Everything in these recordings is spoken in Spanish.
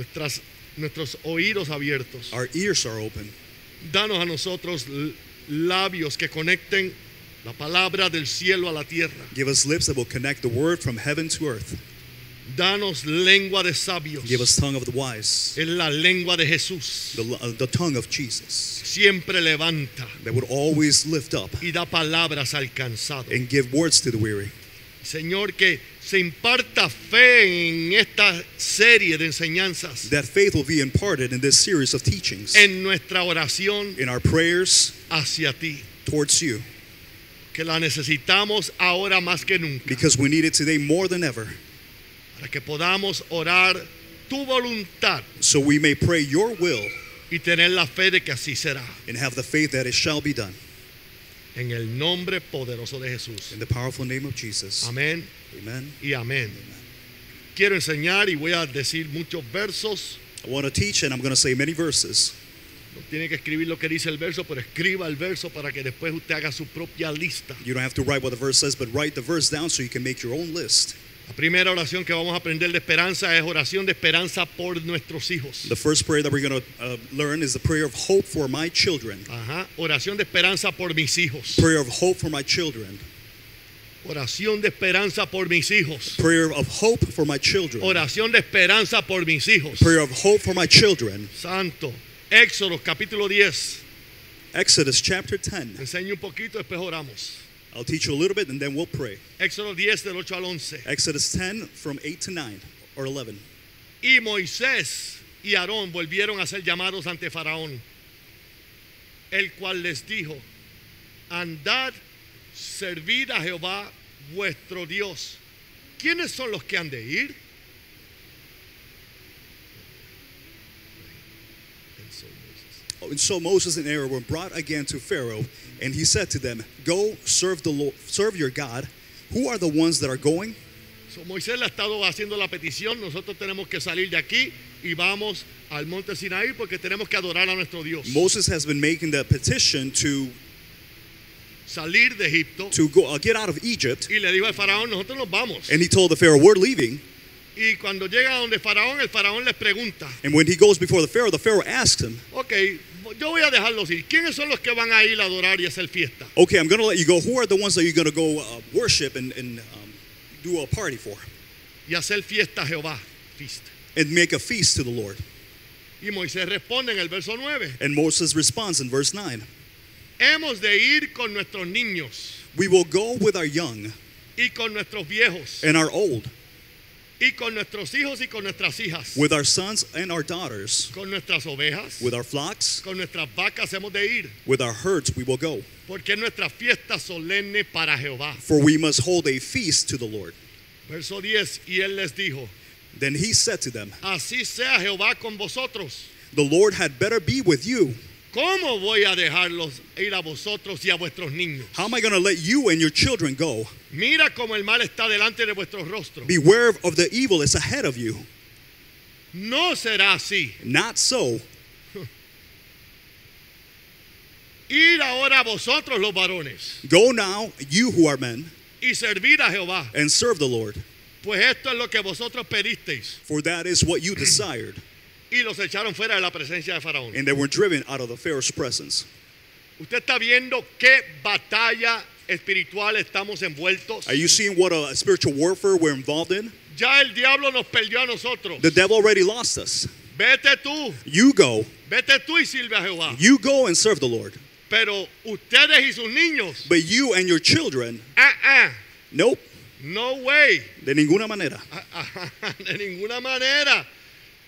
nuestras, nuestros oídos abiertos. Our ears are open. Danos a nosotros labios que conecten la palabra del cielo a la tierra. Give us lips that will connect the word from heaven to earth. Danos lengua de sabios. Give us tongue of the wise, Es la lengua de Jesús. the, uh, the tongue of Jesus Siempre levanta that would always lift up y da palabras al cansado. and give words to the weary. Señor, que se imparta fe en esta serie de enseñanzas, That faith will be imparted in this series of teachings, en nuestra oración in our prayers hacia ti, towards you, que la necesitamos ahora más que nunca, because we need it today more than ever, para que podamos orar tu voluntad so we may pray your will y tener la fe de que así será. and have the faith that it shall be done. En el nombre poderoso de Jesús. In the powerful name of Jesus. Amén Amen. y amén. Quiero enseñar y voy a decir muchos versos. I want to teach, and I'm going to say many verses. No tiene que escribir lo que dice el verso, pero escriba el verso para que después usted haga su propia lista. You don't have to write what the verse says, but write the verse down so you can make your own list. La primera oración que vamos a aprender de esperanza es oración de esperanza por nuestros hijos. The first prayer that we're going to uh, learn is the prayer of hope for my children. Ajá. Oración de esperanza por mis hijos. Prayer of hope for my children. Oración de esperanza por mis hijos. Prayer of hope for my children. Oración de esperanza por mis hijos. Prayer of hope for my children. Santo. Éxodo capítulo 10. Exodus chapter 10. Enseño un poquito, después oramos. I'll teach you a little bit and then we'll pray. Éxodo 10 del 8 al 11. Exodus 10 from 8 to 9 or 11. Y Moisés y Aarón volvieron a ser llamados ante Faraón, el cual les dijo, andad, servid a Jehová vuestro Dios. ¿Quiénes son los que han de ir? And so Moses and Aaron were brought again to Pharaoh, and he said to them, Go serve the Lord, serve your God. Who are the ones that are going? So, Moisés le ha estado haciendo la petición, nosotros tenemos que salir de aquí y vamos al monte Sinaí porque tenemos que adorar a nuestro Dios. Moses has been making the petition to Salir de Egipto to go uh, get out of Egypt, y le dijo al faraón, nosotros nos vamos. and he told the Pharaoh, "We're leaving." Y cuando llega donde faraón, el faraón les pregunta, And when he goes before the Pharaoh, the Pharaoh asks him, ok, yo voy a dejarlos ir. ¿Quiénes son los que van a ir a adorar y hacer fiesta? "Okay, I'm going to let you go. Who are the ones that you're going to go uh, worship and, and um, do a party for Y hacer fiesta a Jehová. Feast. and make a feast to the Lord?" Y Moisés responde en el verso 9, And Moses responds in verse 9, hemos de ir con nuestros niños "We will go with our young y con nuestros viejos and our old, y con nuestros hijos y con nuestras hijas, with our sons and our daughters, con nuestras ovejas, with our flocks, con nuestras vacas hemos de ir, with our herds we will go, porque es nuestra fiesta solemne para Jehová. for we must hold a feast to the Lord." Verso 10, y él les dijo, Then he said to them, así sea Jehová con vosotros. "The Lord had better be with you. ¿Cómo voy a dejarlos ir a vosotros y a vuestros niños? How am I going to let you and your children go? Mira cómo el mal está delante de vuestros rostros. Beware of the evil that's ahead of you. No será así. Not so. Ir ahora vosotros los varones Go now, you who are men, y servir a Jehová, and serve the Lord, pues esto es lo que vosotros pedisteis. for that is what you desired. Y los echaron fuera de la presencia de Faraón. And they were driven out of the Pharaoh's presence. Usted está viendo qué batalla espiritual estamos envueltos. Are you seeing what a spiritual warfare we're involved in? Ya el diablo nos perdió a nosotros. The devil already lost us. Vete tú, You go, vete tú y sirve a Jehová. you go and serve the Lord. Pero ustedes y sus niños, But you and your children, ah, ah, nope, no way, de ninguna manera. de ninguna manera.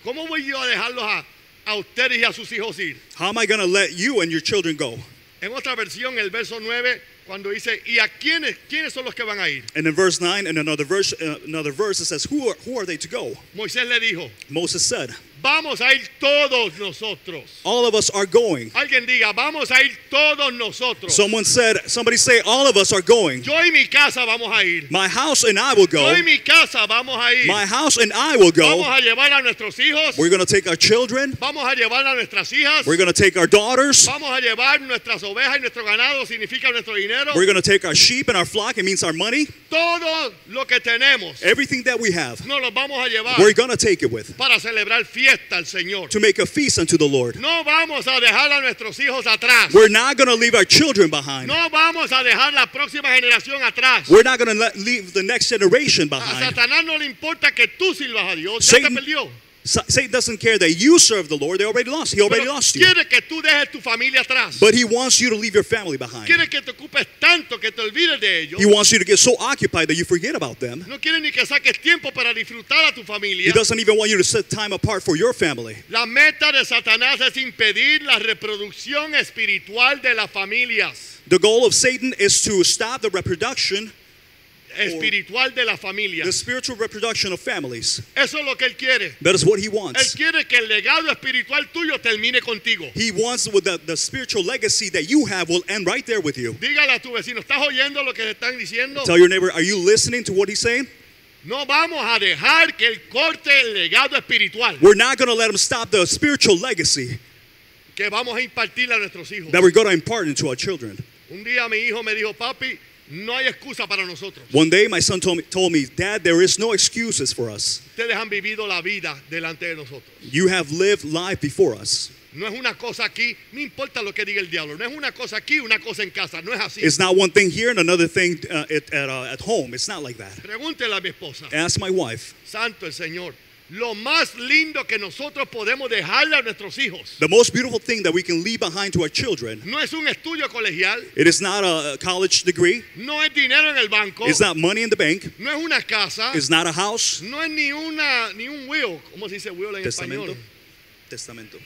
¿Cómo voy yo a dejarlos a, a ustedes y a sus hijos ir? How am I going to let you and your children go? En otra versión, el verso 9, cuando dice, ¿y a quiénes, quiénes son los que van a ir? And in verse 9, in another verse, uh, another verse, it says, who are, who are they to go? Moisés le dijo, Moses said, vamos a ir todos nosotros. all of us are going. Alguien diga, vamos a ir todos nosotros. Someone said, somebody say, all of us are going. Yo y mi casa vamos a ir. My house and I will Yo go. y mi casa vamos a ir. My house and I will Vamos go. a llevar a nuestros hijos. We're going to take our children. Vamos a llevar a nuestras hijas. We're going to take our daughters. Vamos a llevar nuestras ovejas y nuestro ganado, significa nuestro dinero. We're going to take our sheep and our flock. It means our money. Todo lo que tenemos Everything that we have, nos lo vamos a llevar we're going to take it with para celebrar fiesta al Señor. to make a feast unto the Lord. No vamos a dejar a nuestros hijos atrás. We're not going to leave our children behind. No vamos a dejar la próxima generación atrás. We're not going to leave the next generation A behind. Satanás no le importa que tú sirvas a Dios. Ya Satan- te perdió. Sa- Satan doesn't care that you serve the Lord. They already lost. He already Pero lost you. quiere que tú dejes tu familia atrás. But he wants you to leave your family behind. Quiere que te ocupes tanto que te olvides de ellos. He wants you to get so occupied that you forget about them. No quiere ni que saques tiempo para disfrutar a tu He doesn't even want you to set time apart for your family. La meta de Satanás es impedir la reproducción espiritual de las familias. The goal of Satan is to stop the reproduction, Espiritual de las the familias. spiritual reproduction of families. Eso es lo que él quiere. That is what he Él wants. quiere que el legado espiritual tuyo termine contigo. He wants with the, the spiritual legacy that you have will end right there with you. Dígale a tu vecino, ¿estás oyendo lo que te están diciendo? Tell your neighbor, are you listening to what he's saying? No vamos a dejar que él corte el legado espiritual We're not going to let him stop the spiritual legacy que vamos a impartirle a nuestros hijos. that we're going to impart into our children. Un día mi hijo me dijo, papi, no hay excusa para nosotros. One day, my son told me, told me, Dad, there is no excuses for us. Ustedes han vivido la vida delante de nosotros. You have lived life before us. No es una cosa aquí, no importa lo que diga el diablo. No es una cosa aquí, una cosa en casa. No es así. It's not one thing here and another thing uh, at, at, uh, at home. It's not like that. Pregúntele a mi esposa. Ask my wife. Santo el Señor. Lo más lindo que nosotros podemos dejarle a nuestros hijos. The most beautiful thing that we can leave behind to our children, no es un estudio colegial, it is not a college degree, no es dinero en el banco, it's not money in the bank, no es una casa, it's not a house, no es ni una ni un will, ¿cómo se dice will en testamento, español? testamento,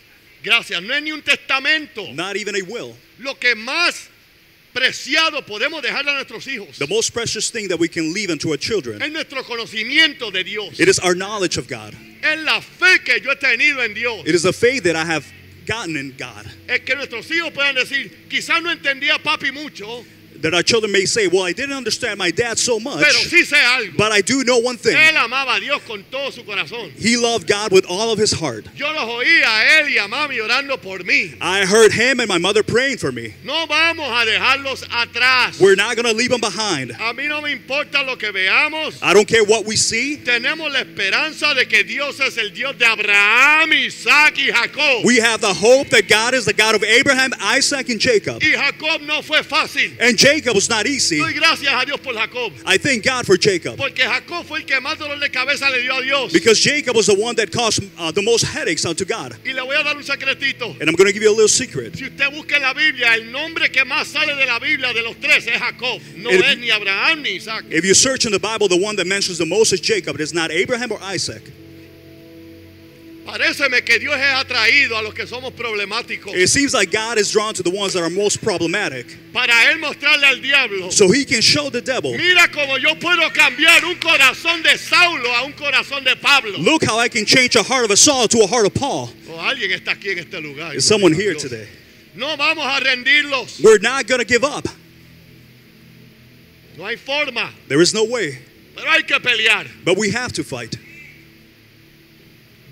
Gracias, no es ni un testamento. not even a will. Lo que más preciado podemos dejarle a nuestros hijos The most precious thing that we can leave unto our children, es nuestro conocimiento de Dios. it is our knowledge of God. Es la fe que yo he tenido en Dios. It is the faith that I have gotten in God. Es que nuestros hijos puedan decir, quizás no entendía papi mucho, That our children may say, Well, I didn't understand my dad so much, sí algo. but I do know one thing. Él amaba a Dios con todo su corazón. He loved God with all of his heart. Yo los oía él y a mami orando por mí. I heard him and my mother praying for me. No vamos a dejarlos atrás. We're not going to leave them behind. A mí no me importa lo que veamos. I don't care what we see. Tenemos la esperanza de que Dios es el Dios de Abraham, Isaac y Jacob. We have the hope that God is the God of Abraham, Isaac, and Jacob. Y Jacob no fue fácil. And Jacob was not easy. Doy gracias a Dios por Jacob. I thank God for Jacob. Porque Jacob fue el que más dolor de cabeza le dio a Dios. Because Jacob was the one that caused uh, the most headaches unto God. Y le voy a dar un secretito. And I'm going to give you a little secret. Si usted busca en la Biblia, el nombre que más sale de la Biblia de los tres es Jacob. No El- es ni Abraham ni Isaac. If you search in the Bible, the one that mentions the most is Jacob. It is not Abraham or Isaac. Paréceme que Dios es atraído a los que somos problemáticos. It seems like God is drawn to the ones that are most problematic. Para él mostrarle al diablo. So he can show the devil, Mira cómo yo puedo cambiar un corazón de Saulo a un corazón de Pablo. look how I can change a heart of a Saul to a heart of Paul. O alguien está aquí en este lugar. Is someone here Dios. today? No vamos a rendirlos. We're not going to give up. No hay forma. There is no way. Pero hay que pelear. But we have to fight.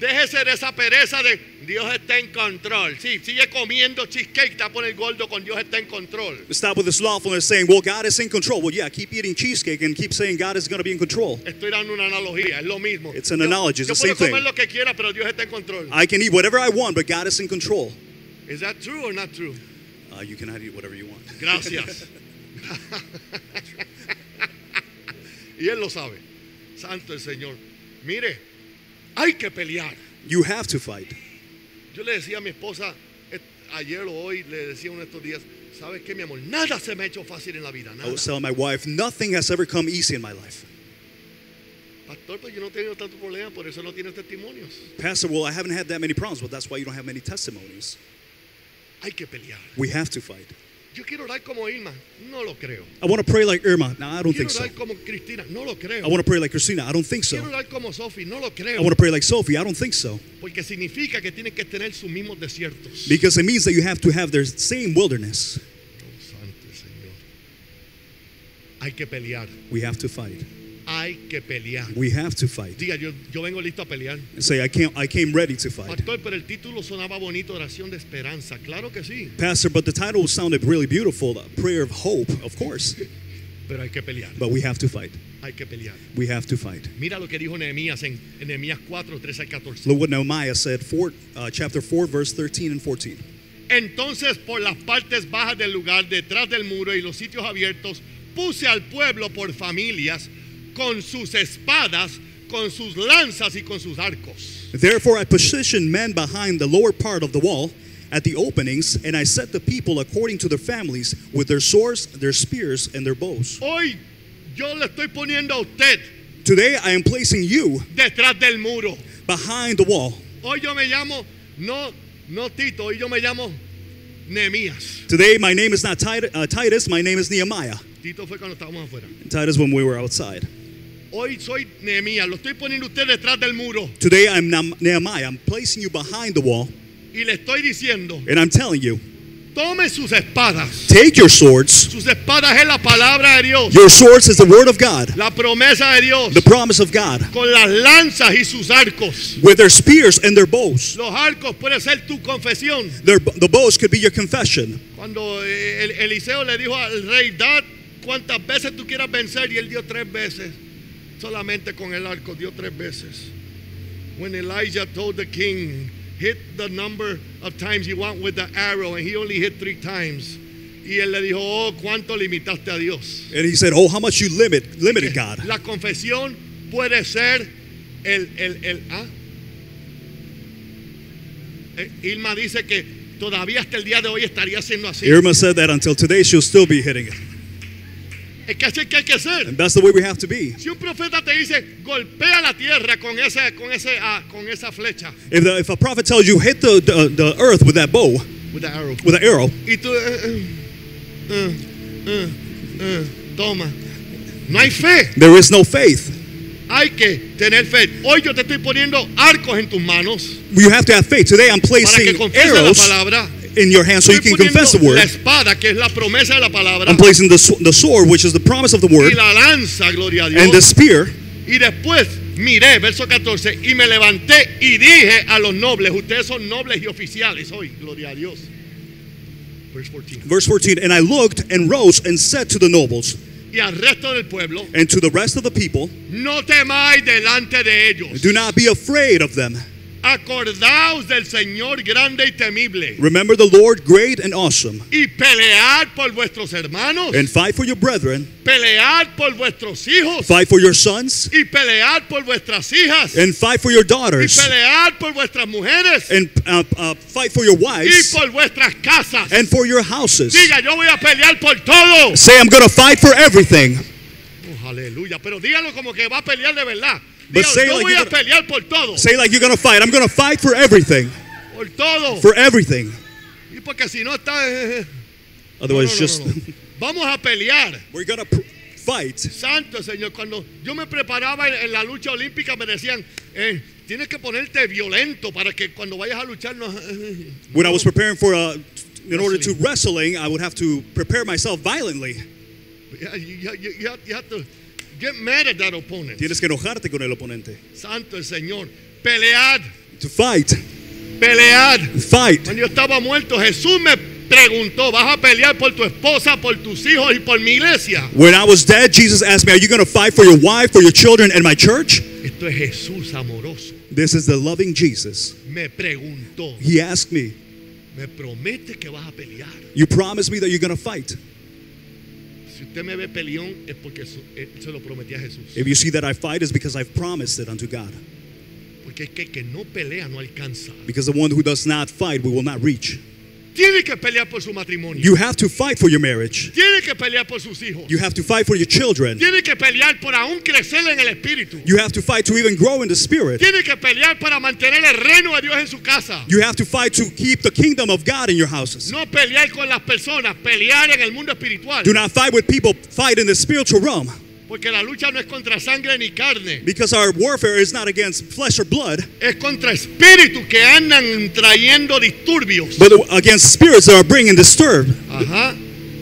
Déjese de esa pereza de Dios está en control. Sí, sigue comiendo cheesecake, está por el gordo con Dios está en control. Stop with this lawfulness saying, well, God is in control. Well, yeah, keep eating cheesecake and keep saying God is going to be in control. Estoy dando una analogía, es lo mismo. It's an Yo- analogy, it's Yo, the puedo same comer thing. lo que quiera, pero Dios está en control. I can eat whatever I want, but God is in control. Is that true or not true? Uh, you cannot eat whatever you want. Gracias. y él lo sabe. Santo el Señor. Mire, hay que pelear. You have to fight. Yo le decía a mi esposa eh, ayer o hoy, le decía uno de estos días, ¿sabes qué, mi amor? Nada se me ha hecho fácil en la vida, I nada. was telling my wife, nothing has ever come easy in my life. Pastor, pues yo no he tenido tanto problema, por eso no tienes testimonios. Pastor, well, I haven't had that many problems, but that's why you don't have many testimonies. Hay que pelear. We have to fight. Yo quiero orar como Irma, no lo creo. I want to pray like Irma. No, I don't Quiero think so. orar como Cristina, no lo creo. I want to pray like Christina. I don't think Quiero so. orar como Sophie, no lo I want to pray like Sophie. I don't think so. Porque significa que tienen que tener sus mismos desiertos. Because it means that you have to have their same wilderness. Oh, santo Señor. Hay que pelear. We have to fight. Hay que pelear. We have to fight. Diga, yo, yo vengo listo a pelear. Say, I came, I came ready to fight. Pastor, pero el título sonaba bonito, oración de esperanza. Claro que sí. Pastor, but the title sounded really beautiful. Prayer of hope, of course. Pero hay que pelear. but we have to fight. Hay que pelear. We have to fight. Mira lo que dijo Nehemías en, en Nehemías 4, 13 al 14. Look what Nehemiah said, four, uh, chapter 4, verse 13 and 14. Entonces por las partes bajas del lugar, detrás del muro y los sitios abiertos, puse al pueblo por familias, con sus espadas, con sus lanzas y con sus arcos. Therefore I positioned men behind the lower part of the wall at the openings, and I set the people according to their families with their swords, their spears, and their bows. Hoy yo le estoy poniendo a usted Today I am placing you detrás del muro. behind the wall. Hoy yo me llamo, no, no Tito, hoy yo me llamo Nehemías. Today my name is not Tit- uh, Titus, my name is Nehemiah. Tito fue cuando estábamos afuera. Titus when we were outside. Hoy soy Nehemías, lo estoy poniendo usted detrás del muro Today I'm Nehemiah. I'm placing you behind the wall, y le estoy diciendo, and I'm telling you, tome sus espadas. take your swords. Sus espadas es la palabra de Dios, Your swords is the word of God, la promesa de Dios, the promise of God, con las lanzas y sus arcos. with their spears and their bows. Los arcos puede ser tu confesión. Their, the bows could be your confession. Cuando eh, el- Eliseo le dijo al rey, da cuantas veces tú quieras vencer, y él dio tres veces. Solamente con el arco dio tres veces. When Elijah told the king, hit the number of times you want with the arrow, and he only hit three times. Y él le dijo, oh, cuánto limitaste a Dios. And he said, Oh, how much you limit limited God. La confesión puede ser el, el, el ¿ah? Eh, Irma dice que todavía hasta el día de hoy estaría siendo así. Irma said that until today she'll still be hitting it. Es que así es que hay que ser. And that's the way we have to be. Si un profeta te dice, golpea la tierra con ese, con ese, ah, con esa flecha, If, the, if a prophet tells you hit the, the, the earth with that bow, with the arrow, with an arrow, y tú, eh, eh, eh, toma, no hay fe, there is no faith. hay que tener fe. Hoy yo te estoy poniendo arcos en tus manos You have to have faith. Today I'm para que placing la arrows palabra. In your hand so you can confess the word. espada, que es la promesa de la palabra, I'm placing the, the sword, which is the promise of the word, la lanza, a and the spear. Y después miré, verso 14, y me levanté y dije a los nobles, ustedes son nobles y oficiales hoy, gloria a Dios. Verse 14. Verse 14, and I looked and rose and said to the nobles Y al resto del pueblo, and to the rest of the people, no temáis delante de ellos. Do not be afraid of them. Acordaos del Señor grande y temible. Remember the Lord great and awesome, Y pelead por vuestros hermanos. and fight for your brethren, Pelead por vuestros hijos. fight for your sons, Y pelead por vuestras hijas. and fight for your Y daughters, pelead por vuestras mujeres. and uh, uh, fight for your Y wives, por vuestras casas. and for your houses. Diga, yo voy a pelear por todo. Say, I'm going to fight for everything. Oh, aleluya. Pero dígalo como que va a pelear de verdad. But say yo like voy you're a pelear por todo. Say like you're going to fight. I'm going to fight for everything. Por todo. For everything. y porque si no está... eh, eh, no, Otherwise, no, no, just no, no. Vamos a pelear. we're going to fight. Santo Señor, cuando yo me preparaba en, en la lucha olímpica me decían, eh, tienes que ponerte violento para que cuando vayas a luchar no... When I was preparing for uh, in order to Wrestling. I would have to prepare myself violently. Yeah, you, you- you- you have, you have to get mad at that opponent. Tienes que enojarte con el oponente. Santo el Señor. Pelead, To fight, pelead. fight. Cuando yo estaba muerto, Jesús me preguntó, ¿vas a pelear por tu esposa, por tus hijos y por mi iglesia? When I was dead, Jesus asked me, Are you going to fight for your wife, for your children, and my church? Esto es Jesús amoroso. This is the loving Jesus. Me preguntó, He asked me, ¿me promete que vas a pelear? You promised me that you're going to fight. Usted me ve peleón es porque su- eh, se lo prometí a Jesús. If you see that I fight, it's because I've promised it unto God. Porque es que el que no pelea no alcanza. Because the one who does not fight, we will not reach. Tiene que pelear por su matrimonio. You have to fight for your marriage. Tiene que pelear por sus hijos. You have to fight for your children. Tiene que pelear por aún crecer en el espíritu. You have to fight to even grow in the spirit. Tiene que pelear para mantener el reino de Dios en su casa. You have to fight to keep the kingdom of God in your houses. No pelear con las personas, pelear en el mundo espiritual. Do not fight with people, fight in the spiritual realm. Porque la lucha no es contra sangre ni carne, Because our warfare is not against flesh or blood, es contra espíritus que andan trayendo disturbios. but against spirits that are bringing disturb, Ajá.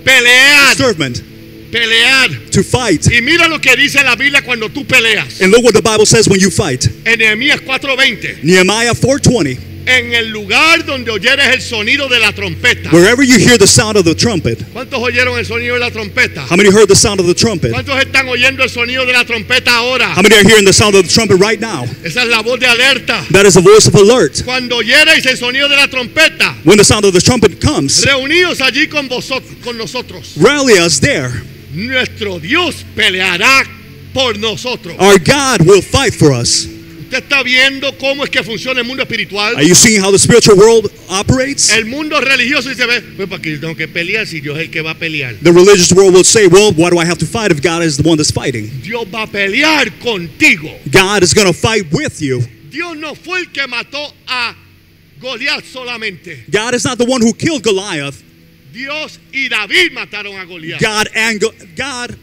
Pelear, disturbment, pelear. to fight. Y mira lo que dice la Biblia cuando tú peleas. And look what the Bible says when you fight. En Nehemías 4:20. Nehemiah 4:20. En el lugar donde oyeres el sonido de la trompeta. Wherever you hear the sound of the trumpet. ¿Cuántos oyeron el sonido de la trompeta? How many heard the sound of the trumpet? ¿Cuántos están oyendo el sonido de la trompeta ahora? How many are hearing the sound of the trumpet right now? Esa es la voz de alerta. That is the voice of alert. Cuando oyereis el sonido de la trompeta, When the sound of the trumpet comes, reuníos allí con vosotros, con nosotros. rally us there. Nuestro Dios peleará por nosotros. Our God will fight for us. ¿Usted está viendo cómo es que funciona el mundo espiritual? Are you seeing how the spiritual world operates? El mundo religioso dice, ve, pues para qué tengo que pelear si Dios es el que va a pelear. The religious world will say, well, why do I have to fight if God is the one that's fighting? Dios va a pelear contigo. God is going to fight with you. Dios no fue el que mató a Goliat solamente. God is not the one who killed Goliath. Dios y David mataron a Goliat. God and Go- God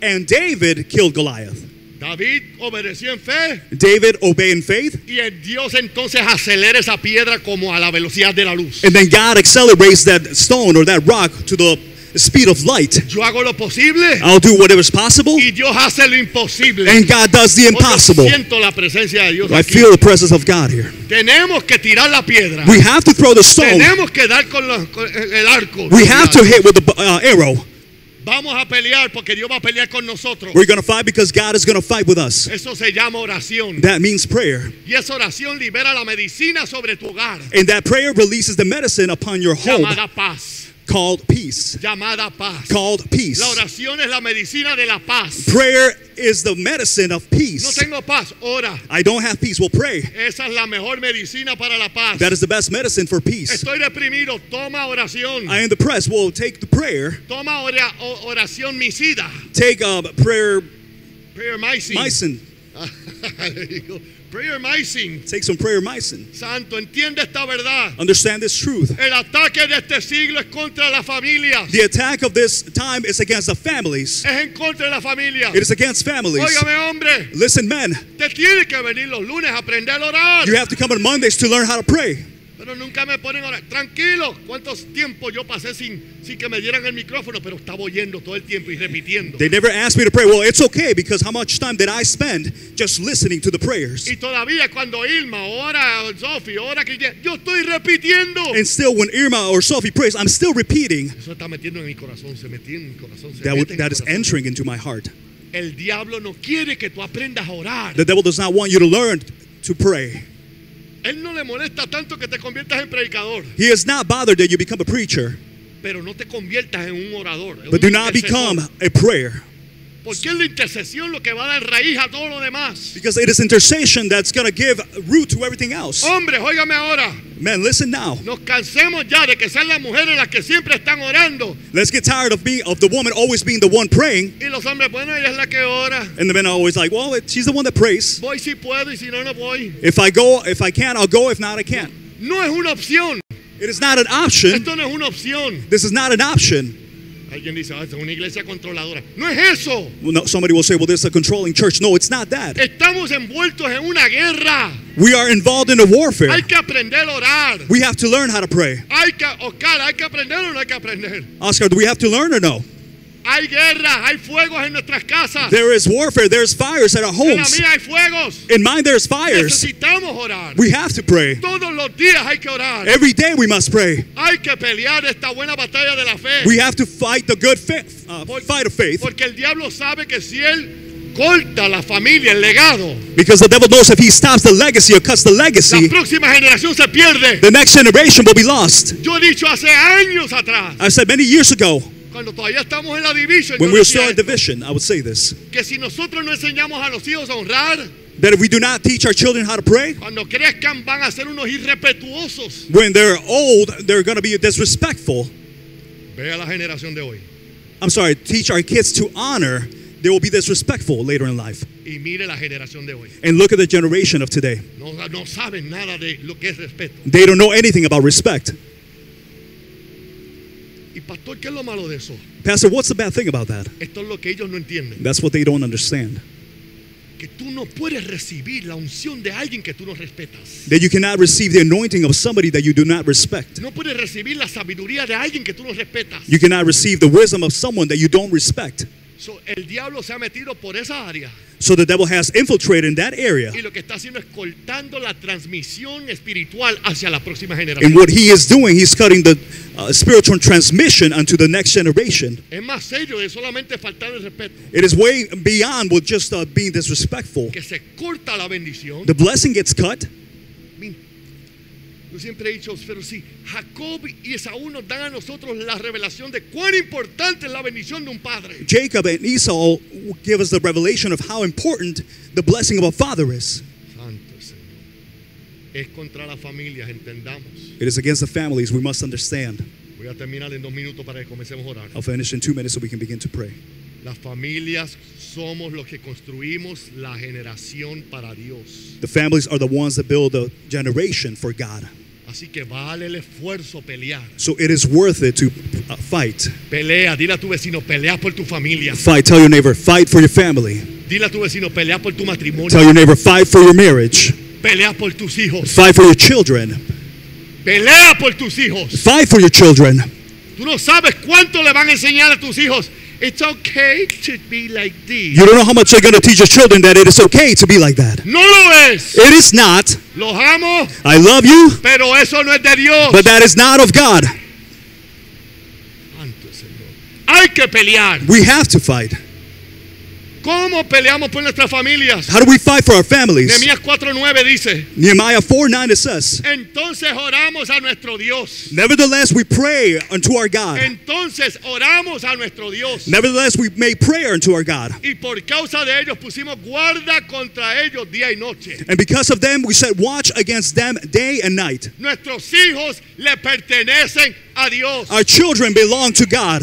and David killed Goliath. David obedeció en fe David obeyed in faith, y el Dios entonces acelera esa piedra como a la velocidad de la luz. and then God accelerates that stone or that rock to the speed of light. Yo hago lo posible I'll do whatever's possible, y Dios hace lo imposible. and God does the yo impossible. siento la presencia de Dios I aquí. feel the presence of God here. Tenemos que tirar la piedra. We have to throw the stone. Tenemos que dar con, los- con el arco. We have to hit with the uh, arrow. Vamos a pelear porque Dios va a pelear con nosotros. We're going to fight because God is going to fight with us. Eso se llama oración. That means prayer. Y esa oración libera la medicina sobre tu hogar. And that prayer releases the medicine upon your home Llamada paz. Called peace. Llamada paz. Called peace. La oración es la medicina de la paz. Prayer is the medicine of No peace. tengo paz. Ora. I don't have peace. Well, pray. Esa es la mejor medicina para la paz. That is the best medicine for peace. Estoy deprimido. Toma oración. I am depressed. Well, take the prayer. Toma oración micida. Take uh, prayer Prayer mycin. mycin. Prayer mycin. Take some prayer mycin. Santo, entiende esta verdad. Understand this truth. El ataque de este siglo es contra la familia. The attack of this time is against the families. Es en contra de la familia. It is against families. Óigame, hombre. Listen, men, Te tiene que venir los lunes a aprender a orar. you have to come on Mondays to learn how to pray. Pero nunca me ponen a orar. Tranquilo. ¿Cuántos tiempos yo pasé sin, sin que me dieran el micrófono? Pero estaba oyendo todo el tiempo y repitiendo. They never asked me to pray. Well, it's okay because how much time did I spend just listening to the prayers? Y todavía cuando Irma ora, Sofi, ora Cristian, yo estoy repitiendo. And still, when Irma or Sophie prays, I'm still repeating. Eso está metiendo en mi corazón, se metió en mi corazón. Se That, mete that is entering into my heart. El diablo no quiere que tú aprendas a orar. The devil does not want you to learn to pray. Él no le molesta tanto que te conviertas en predicador, He is not bothered that you become a preacher, pero no te conviertas en un orador. but do not become a prayer. Porque es la intercesión lo que va a dar raíz a todo lo demás. Because it is intercession that's going to give root to everything else. Hombres, óigame ahora. Man, listen now. Nos cansemos ya de que sean las mujeres las que siempre están orando. Let's get tired of being of the woman always being the one praying, Y los hombres, bueno, ella es la que ora. and the men are always like, "Well, it, she's the one that prays. Voy si puedo y si no, no voy. If I go, if I can, I'll go. If not, I can't." No es una opción. It is not an option. Esto no es una opción. This is not an option. Alguien dice, ah, es una iglesia controladora. No es eso. Well, no, somebody will say, "Well, this is a controlling church." No, it's not that. Estamos envueltos en una guerra. We are involved in a warfare. Hay que aprender a orar. We have to learn how to pray. Hay que, Oscar, hay que aprender o no hay que aprender. Oscar, do we have to learn or no? Hay guerra, hay fuegos en nuestras casas. There is warfare. There's fires at our En la homes. mía hay fuegos. In mine, there's fires. Necesitamos orar. We have to pray. Todos los días hay que orar. Every day we must pray. Hay que pelear esta buena batalla de la fe. We have to fight the good faith, uh, fight of faith. Porque el diablo sabe que si él corta la familia, el legado, Because the devil knows if he stops the legacy or cuts the la legacy, próxima generación se pierde. the next generation will be lost. Yo he dicho hace años atrás, I said many years ago, cuando todavía estamos en la división, when were still in division, I would say this que si nosotros no enseñamos a los hijos a honrar, that if we do not teach our children how to pray, cuando crezcan van a ser unos irrespetuosos. when they're old, they're going to be disrespectful. Ve a la generación de hoy I'm sorry, teach our kids to honor, they will be disrespectful later in life. y mire la generación de hoy. And look at the generation of today. No, no. They don't know anything about respect. Pastor, ¿qué es lo malo de eso? Pastor, what's the bad thing about that? Esto es lo que ellos no entienden. That's what they don't understand. Que tú no puedes recibir la unción de alguien que tú no respetas. That you cannot receive the anointing of somebody that you do not respect. No puedes recibir la sabiduría de alguien que tú no respetas. You cannot receive the wisdom of someone that you don't respect. So, el diablo se ha metido por esa área So the devil has infiltrated in that area. y lo que está haciendo es cortando la transmisión espiritual hacia la próxima And generación. what he is doing, he's cutting the uh, spiritual transmission unto the next generation. Es más serio de solamente faltar el respeto, It is way beyond with just uh, being disrespectful. que se corta la bendición. The blessing gets cut. Yo siempre he dicho, pero si Jacob y Esaú nos dan a nosotros la revelación de cuán importante es la bendición de un padre. Jacob and Esau give us the revelation of how important the blessing of a father is. Santo Señor. Es contra las familias, entendamos. It is against the families we must understand. Voy a terminar en dos minutos para que comencemos a orar. I'll finish in two minutes so we can begin to pray. Las familias somos los que construimos la generación para Dios. The families are the ones that build a generation for God. Así que vale el esfuerzo pelear. So it is worth it to uh, fight. Pelea, dile a tu vecino, pelea por tu familia. Fight. Tell your neighbor, fight for your family. Dile a tu vecino, pelea por tu matrimonio. Tell your neighbor, fight for your marriage. Pelea por tus hijos. Fight for your children. Pelea por tus hijos. Fight for your children. Tú no sabes cuánto le van a enseñar a tus hijos. It's okay to be like this. You don't know how much they're going to teach your children that it is okay to be like that. No lo es. It is not. Los amo, I love you, pero eso no es de Dios. but that is not of God. Hay que pelear. We have to fight. ¿Cómo peleamos por nuestras familias? How do we fight for our families? Nehemías 4:9 dice, Nehemiah 4 9 it says, entonces oramos a nuestro Dios. Nevertheless, we pray unto our God. Entonces oramos a nuestro Dios. Nevertheless, we make prayer unto our God. Y por causa de ellos pusimos guarda contra ellos día y noche. And because of them, we set watch against them day and night. Nuestros hijos le pertenecen a Dios. Our children belong to God.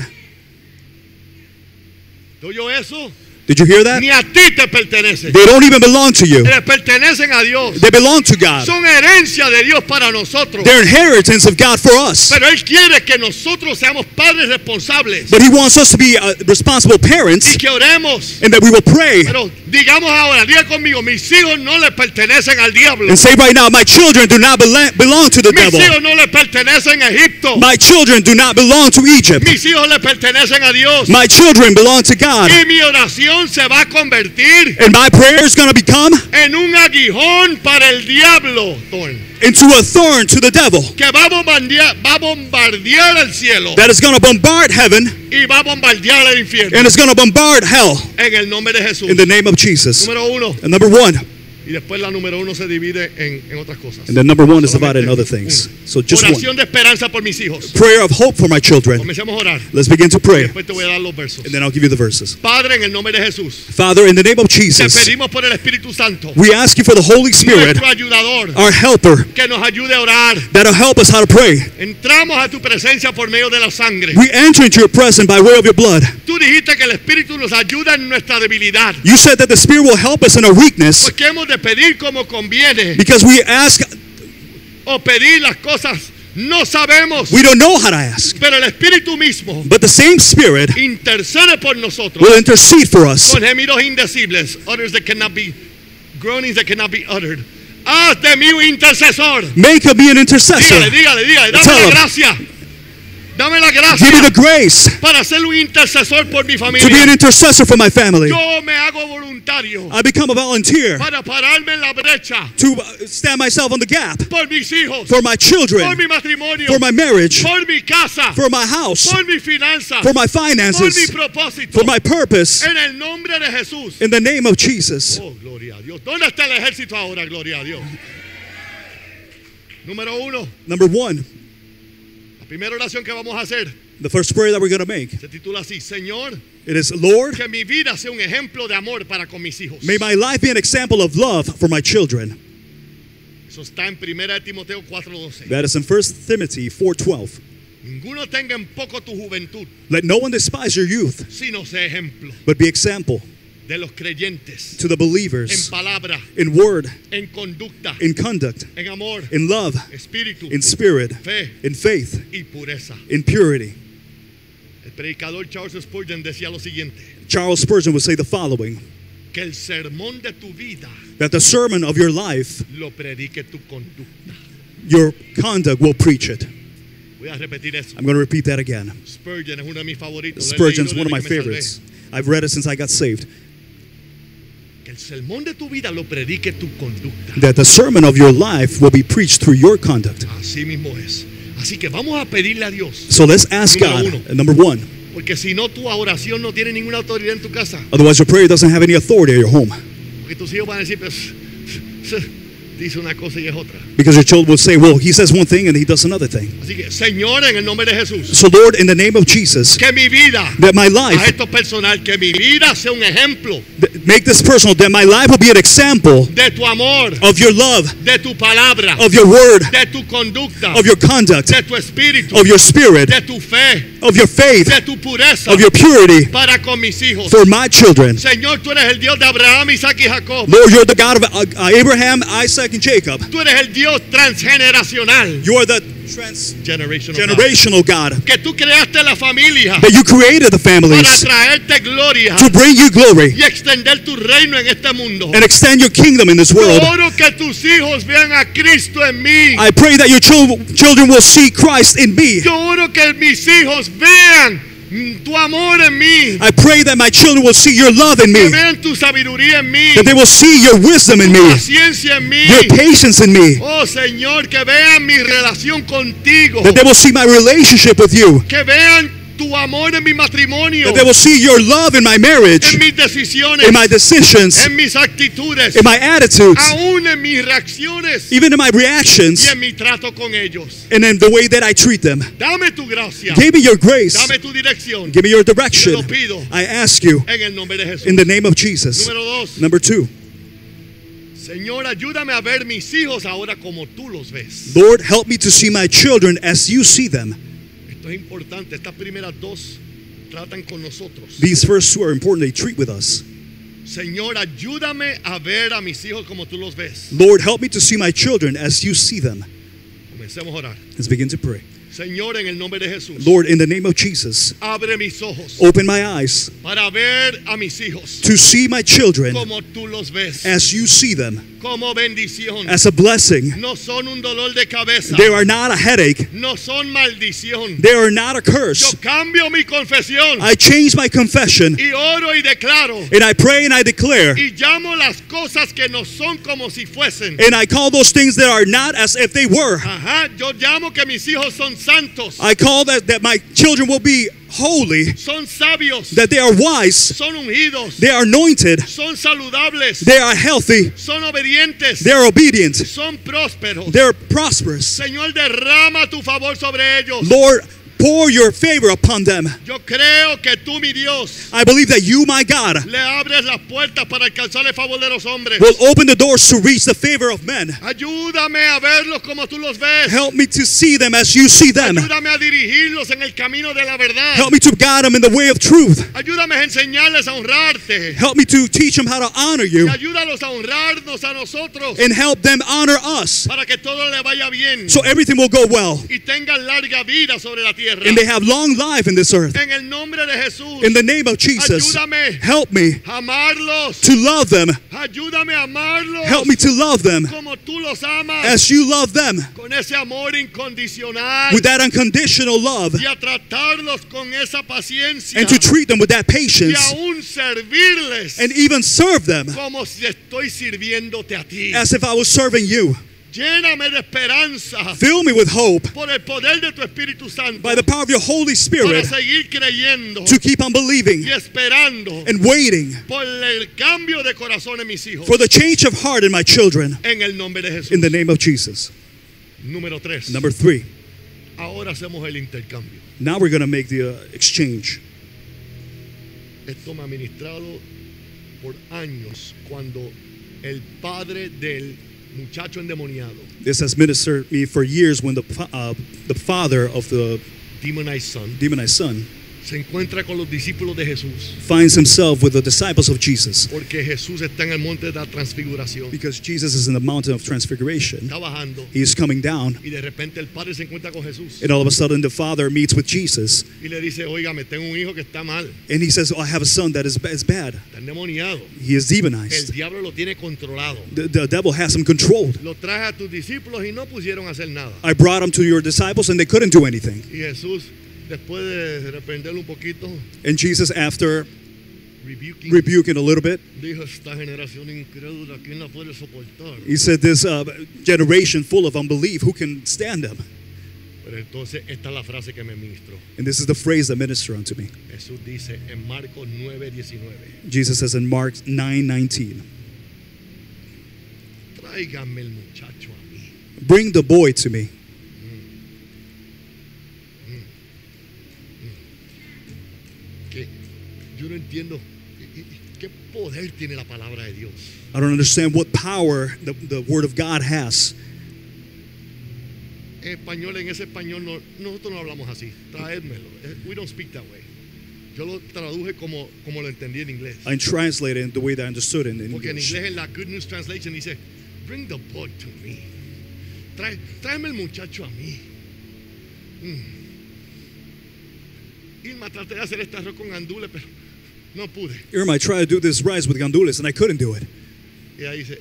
¿Tú oyó eso? Did you hear that? Ni a ti te pertenecen. They don't even belong to you, Le pertenecen a Dios. they belong to God. Son herencia de Dios para nosotros. They're inheritance of God for us. Pero Él quiere que nosotros seamos padres responsables But He wants us to be uh, responsible y parents que oremos. and that we will pray Pero digamos ahora, diga conmigo, mis hijos no le pertenecen al diablo. and say right now, My children do not belong to the Mis devil. hijos no le pertenecen a Egipto. My children do not belong to Egypt. Mis hijos le pertenecen a Dios. My children belong to God. Y mi oración se va a convertir And my prayer is going to become en un aguijón para el diablo, Thorn, into a thorn to the devil que va a bombardear, va a bombardear el cielo that is going to bombard heaven y va a bombardear el infierno. and it's going to bombard hell En el nombre de Jesús. in the name of Jesus. Número uno. And number one, Y después la número uno se divide en, en otras cosas. and then number one is divided in other things. So just one. Oración de esperanza por mis hijos. Prayer of hope for my children. Comencemos a orar. Let's begin to pray, Después te voy a dar los versos. and then I'll give you the verses. Padre, en el nombre de Jesús, Father, in the name of te Jesus, pedimos por el Espíritu Santo, we ask you for the Holy Spirit, nuestro ayudador, our helper, que nos ayude a orar. that'll help us how to pray. Entramos a tu presencia por medio de la sangre. We enter into your presence by way of your blood. Tú dijiste que el Espíritu nos ayuda en nuestra debilidad. You said that the Spirit will help us in our weakness Porque hemos de pedir como conviene because we ask, o pedir las cosas. No sabemos, we don't know how to ask. pero el Espíritu mismo But the same Spirit intercede por nosotros will intercede for us. con gemidos indecibles, utters that cannot be, groanings that cannot be uttered. Haz de mí un intercesor. Make of me an intercessor. dígale, dígale. Dame Tell la him. gracia. Dame la Give me the grace para ser un intercesor por mi to be an intercessor for my family. Yo me hago voluntario I become a volunteer para pararme en la brecha to uh, stand myself on the gap por mis hijos, for my por children, mi matrimonio, for my marriage, por mi casa, for my house, por mi finanza, for my por mi finances, propósito. for my purpose. En el nombre de Jesús. In the name of Jesus. Oh, gloria a Dios. ¿Dónde está el ejército ahora? Gloria a Dios. Número uno, Number one, la primera oración que vamos a hacer the first prayer that we're going to make. se titula así, Señor, It is, Lord, que mi vida sea un ejemplo de amor para con mis hijos. may my life be an example of love for my children. Eso está en 1 de Timoteo 4:12. That is in 1 Timothy 4:12. Ninguno tenga en poco tu juventud, Let no one despise your youth, sino sea ejemplo but be example de los creyentes to the en believers palabra, in word, en conducta, in conduct, en amor, in love, espíritu, in spirit, fe in faith, y pureza. in purity. El predicador Charles Spurgeon decía lo siguiente, Charles Spurgeon would say the following que el sermón de tu vida that the sermon of your life, lo predique tu conducta. your conduct will preach it. Voy a repetir eso. I'm going to repeat that again. Spurgeon es uno de mis favoritos. Spurgeon's one of my desde que me favorites. I've read it since I got saved. El sermón de tu vida lo predique tu conducta. That the sermon of your life will be preached through your conduct. Así mismo es. Así que vamos a pedirle a Dios. So let's ask Número God, uno. number one. Porque si no, tu oración no tiene ninguna autoridad en tu casa. Otherwise, your prayer doesn't have any authority at your home. Porque tus hijos van a decir, pues, dice una cosa y es otra. Because your children will say, well, he says one thing and he does another thing. Así que, Señor, en el nombre de Jesús, So, Lord, in the name of Jesus, que mi vida, that my a life, esto personal, que mi vida sea un ejemplo make this personal, that my life will be an example de tu amor, of your love, de tu palabra, of your word, de tu conducta, of your conduct, de tu espíritu, of your spirit, de tu fe, of your faith, de tu pureza of your purity para con mis hijos. for my children. Señor, tú eres el Dios de Abraham, Isaac y Jacob. Lord, you're the God of uh, Abraham, Isaac, Jacob. Tú eres el Dios transgeneracional. You are the transgenerational Generational God. God. Que tú creaste la familia That you created the para families traerte gloria to bring you glory y extender tu reino en este mundo. and extend your kingdom in this world. oro que tus hijos vean a Cristo en mí. I pray that your children will see Christ in me. Yo oro que mis hijos vean tu amor en mí. I pray that my children will see your love in Que me, vean tu sabiduría en mí. that they will see your wisdom in me, paciencia en mí. your patience in me, Oh Señor, que vean mi relación contigo. that they will see my relationship with you, Que vean tu amor en mi matrimonio. that they will see your love in my marriage, En mis decisiones. in my decisions, En mis actitudes. in my attitudes, Aún en mis reacciones. even in my Y reactions, en mi trato con ellos. and in the way that I treat them. Dame tu gracia. Give me your grace. Dame tu dirección. Give me your direction. lo pido I ask you en el nombre de Jesús. in the name of Jesus. Número dos. Number two, Señor, ayúdame a ver mis hijos ahora como tú los ves. Lord, help me to see my children as you see them. Esto es importante. Estas primeras dos tratan con nosotros. These first two are important. They treat with us. Señor, ayúdame a ver a mis hijos como tú los ves. Lord, help me to see my children as you see them. Comencemos a orar. Let's begin to pray. Señor, en el nombre de Jesús, Lord, in the name of Jesus, abre mis ojos open my eyes para ver a mis hijos to see my children como tú los ves, as you see them, como bendición. as a blessing. No son un dolor de cabeza, They are not a headache, no son maldición. they are not a Yo curse. cambio mi confesión I change my confession y oro y declaro and I pray and I declare y llamo las cosas que no son como si fuesen. and I call those things that are not as if they were. Ajá, yo llamo que mis hijos son santos, I call that that my children will be holy, son sabios, that they are wise, son ungidos, they are anointed, son saludables, they are healthy, son obedientes, they are obedient, son prósperos. they're prosperous. Señor, derrama tu favor sobre ellos. Lord, pour your favor upon them. Yo creo que tú, mi Dios, I believe that you, my God, le abres las puertas para alcanzar el favor de los hombres. will open the doors to reach the favor of men. Ayúdame a verlos como tú los ves. Help me to see them as you see them. Ayúdame a dirigirlos en el camino de la verdad. Help me to guide them in the way of truth. Ayúdame a enseñarles a honrarte. Help me to teach them how to honor you Y ayúdalos a honrarnos a nosotros and help them honor us para que todo le vaya bien so everything will go well y tengan larga vida sobre la tierra. And they have long life in this earth. En el nombre de Jesús, In the name of Jesus, ayúdame help me amarlos. to love them. Ayúdame a amarlos Help me to love them como tú los amas. as you love them con ese amor incondicional with that unconditional love y a tratarlos con esa paciencia and to treat them with that y patience aún servirles and even serve them como si estoy sirviéndote a ti. as if I was serving you. Lléname de esperanza Fill me with hope por el poder de tu Espíritu Santo by the power of your Holy para Spirit seguir creyendo to keep on believing y esperando and waiting por el cambio de corazón en mis hijos. for the change of heart in my children En el nombre de Jesús. in the name of Jesus. Número 3. Number three, Ahora hacemos el intercambio. now we're going to make the uh, exchange. Esto me ha ministrado por años cuando el padre del muchacho endemoniado, This has ministered me for years when the, uh, the father of the demonized son, demonized son se encuentra con los discípulos de Jesús finds himself with the disciples of Jesus porque Jesús está en el monte de la transfiguración. because Jesus is in the mountain of transfiguration. Está bajando He is coming down, y de repente el padre se encuentra con Jesús and all of a sudden the father meets with Jesus, y le dice, oiga, me tengo un hijo que está mal, and he says, oh, "I have a son that is, is bad. está endemoniado. He is El demonized. diablo lo tiene controlado. The, the devil has him controlled." Lo traje a tus discípulos y no pusieron a hacer nada. I brought him to your disciples, and they couldn't do anything. Y Jesús, después de reprenderlo un poquito, And Jesus, after rebuking. rebuking a little bit. Dijo esta generación incrédula, ¿quién la puede soportar? He said, This uh, generation full of unbelief, who can stand them? Pero entonces esta es la frase que me. And this is the phrase that ministered unto me. Jesús dice en Marcos 9:19, Jesus says in Mark 9 19, el muchacho a mí. Bring the boy to me. Yo no entiendo y- y- qué poder tiene la palabra de Dios. I don't understand what power the, the word of God has. Español, en ese español, no- nosotros no hablamos así. Traédmelo. Eh, We don't speak that way. Yo lo traduje como, como lo entendí en inglés. I translate it the way that I understood it in Porque en English. inglés, en la Good News Translation, dice: Bring the boy to me. Trae, tráeme el muchacho a mí. Mm. Irma, traté de hacer este arroz con gandules, pero no pude. Irma, I tried to do this rice with gandules and I couldn't do it. Y dice: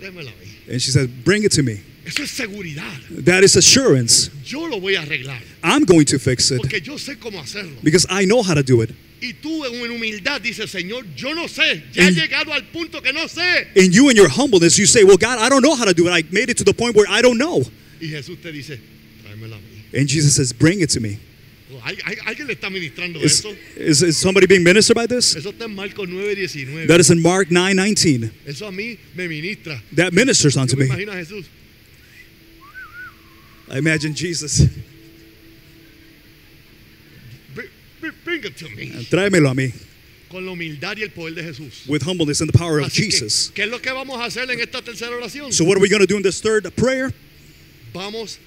Tráemelo a mí. And she said, Bring it to me. Eso es seguridad. That is assurance. Yo lo voy a arreglar. I'm going to fix it Porque yo sé cómo hacerlo. because I know how to do it. Y tú en humildad dices, Señor, yo no sé. Ya he And- llegado al punto que no sé. And you, in your humbleness, you say, Well, God, I don't know how to do it. I made it to the point where I don't know. Y Jesús te dice, tráemela a mí. And Jesus says, Bring it to me. Is, is, is, somebody being ministered by this? That is in Mark 9 19. That ministers unto me. I imagine Jesus. Bring it to me. Tráemelo a mí. With humbleness and the power of Jesus. So what are we going to do in this third prayer? Vamos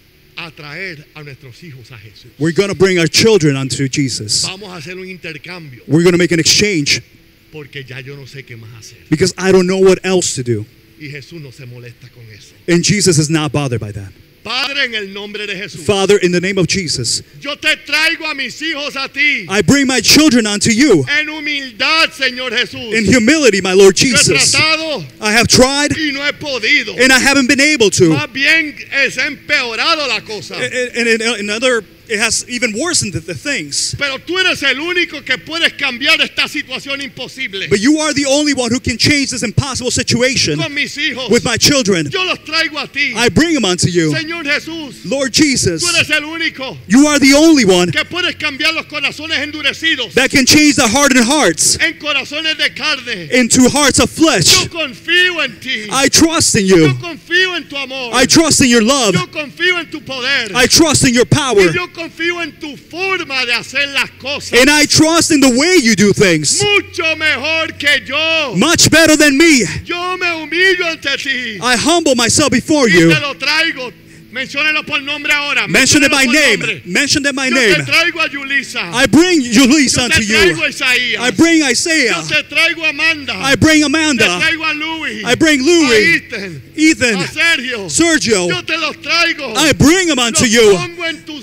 a nuestros hijos a Jesús. We're going to bring our children unto Jesus. Vamos a hacer un intercambio. We're going to make an exchange Porque ya yo no sé qué más hacer. because I don't know what else to do. Y Jesús no se molesta con eso. And Jesus is not bothered by that. Padre, en el nombre de Jesús. Father, in the name of Jesus, Yo te traigo a mis hijos a ti. I bring my children unto you En humildad, Señor Jesús. in humility, my Lord Jesus. tratado I have tried y no he podido. and I haven't been able to. Más bien es empeorado la cosa. And, in, in other, it has even worsened the, things. Pero tú eres el único que puedes cambiar esta situación imposible. But you are the only one who can change this impossible situation Con mis hijos. with my children. Yo los traigo a ti. I bring them unto you. Señor Jesús. Lord Jesus, Tú eres el único you are the only one que puedes cambiar los corazones endurecidos that can change the hardened hearts en corazones de carne. into hearts of flesh. Yo confío en ti. I trust in Yo you. confío en tu amor. I trust in your love. Yo confío en tu poder. I trust in your power. Yo confío en tu forma de hacer las cosas. And I trust in the way you do things. Mucho mejor que yo. Much better than me. Yo me humillo ante ti. I humble myself before Y you. te lo traigo. Menciónelo por nombre ahora. Mention it by name. nombre. Mention it by Yo name. te traigo a Yulisa. I bring Ulysses unto traigo you. a Isaías. I bring Yo Isaiah. te traigo a Amanda. I bring te Amanda. traigo a Louis. I bring A Louis, Ethan. Ethan, A Sergio. Yo te los traigo. I bring them unto los you. pongo en manos.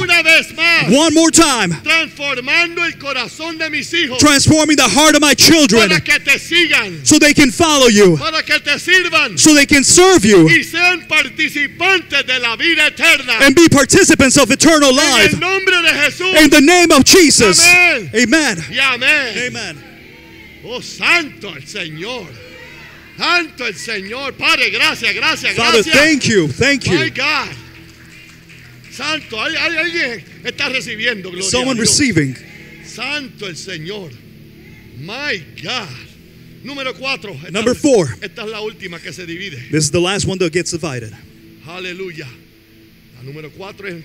Una vez más. One more time. Transformando el corazón de mis hijos. Transforming the heart of my children Para que te sigan. so they can follow you, Para que te sirvan. so they can serve you, Y sean participantes de la vida eterna. and be participants of eternal En life. el nombre de Jesús. In the name of Jesus. Amen. Y amén. Amen. Oh, santo el Señor. Santo el Señor. Padre, gracias, gracias, Father, gracias. thank you. Thank you. My. God. Santo, hay, hay- alguien está recibiendo gloria. Someone receiving. Santo el Señor. My God. Número cuatro. Esta- Number four. Esta es la última que se divide. This is the last one that gets divided. Aleluya. La número cuatro es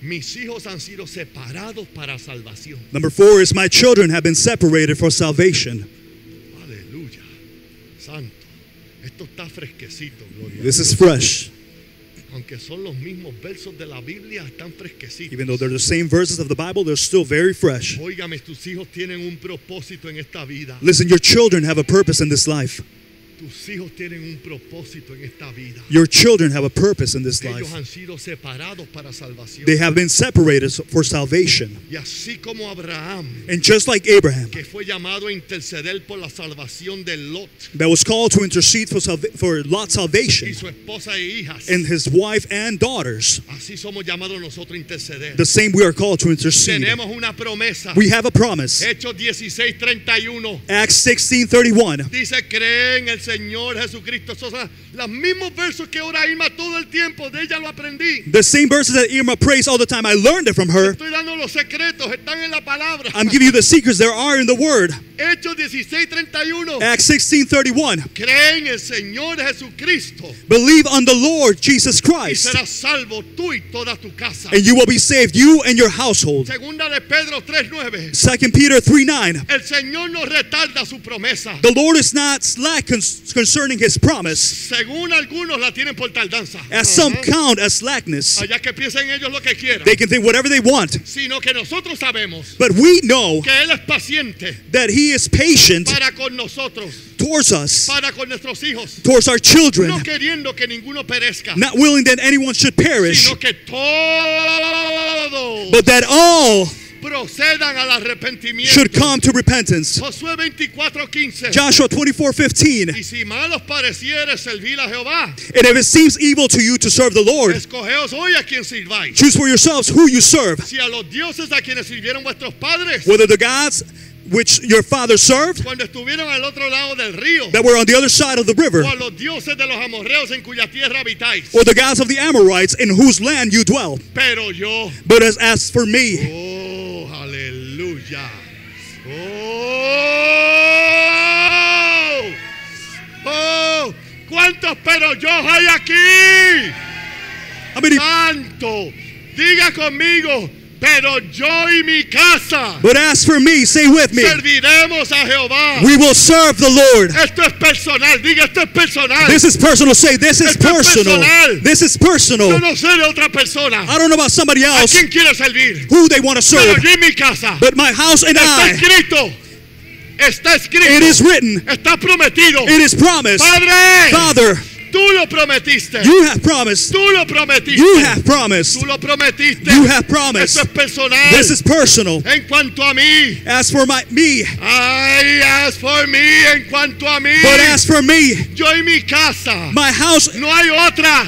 mis hijos han sido separados para salvación. Number four is my children have been separated for salvation. Aleluya. Santo. Esto está fresquecito, gloria. This is fresh. Aunque son los mismos versos de la Biblia, están fresquecitos. Even though they're the same verses of the Bible, they're still very fresh. Óigame, tus hijos tienen un propósito en esta vida. Listen, your children have a purpose in this life. Tus hijos tienen un propósito en esta vida. Your children have a purpose in this Ellos life. han sido separados para salvación. They have been separated for salvation. Y así como Abraham, And just like Abraham, que fue llamado a interceder por la salvación de Lot that was called to intercede for, for Lot's y salvation su esposa e hijas, and his wife and daughters, así somos llamados nosotros a interceder. the same we are called to intercede. Tenemos una promesa. We have a promise. Hechos 16, 31. Acts 16 31. Dice, el Señor Jesucristo. Esos son los mismos versos que ora Irma todo el tiempo. De ella lo aprendí. The same verses that Irma prays all the time. I learned it from her. Estoy dando los secretos. Están en la palabra. I'm giving you the secrets there are in the word. Hechos 16, 31. Acts 16 31. Cree en el Señor Jesucristo. Believe on the Lord Jesus Y Christ, serás salvo tú y toda tu casa. and you will be saved, you and your household. Segunda de Pedro 3, 9. 2 Peter 3 9. El Señor no retarda su promesa. The Lord is not slack con- concerning his promise, Según algunos la tienen por tardanza. as some count as slackness. Allá que piensen ellos lo que quieran. They can think whatever they want. Sino que nosotros sabemos But we know que Él es paciente that he is patient para con nosotros, towards us, para con nuestros hijos, towards our children, no queriendo que ninguno perezca, not willing that anyone should perish, sino que todos but that all procedan al arrepentimiento should come to repentance. Joshua twenty four fifteen. And if it seems evil to you to serve the Lord, choose for yourselves who you serve. Whether the gods which your father served that were on the other side of the river or the gods of the Amorites in whose land you dwell but as, as for me aleluya. Oh, oh, ¿cuántos pero yo hay aquí? Santo, diga conmigo, pero yo y mi casa But as for me, say with me, serviremos a Jehová. we will serve the Lord. Esto es personal, diga esto es personal. This is personal. Say, this is Esto personal. personal. This is Yo personal. no sé de otra persona. I don't know about somebody ¿A else quién quiere servir? who they want to Pero serve, yo y mi casa. but my house and Está I, escrito. Está escrito. it is written, Está prometido. it is promised. Padre, Father, tú lo prometiste. you have promised. Tú lo prometiste. You have promised. Tú lo prometiste. You have promised. Es personal. This is personal. en cuanto a mí. As for my me, Ay, as for me, en cuanto a mí. but as for me, yo y mi casa. my house, No hay otra.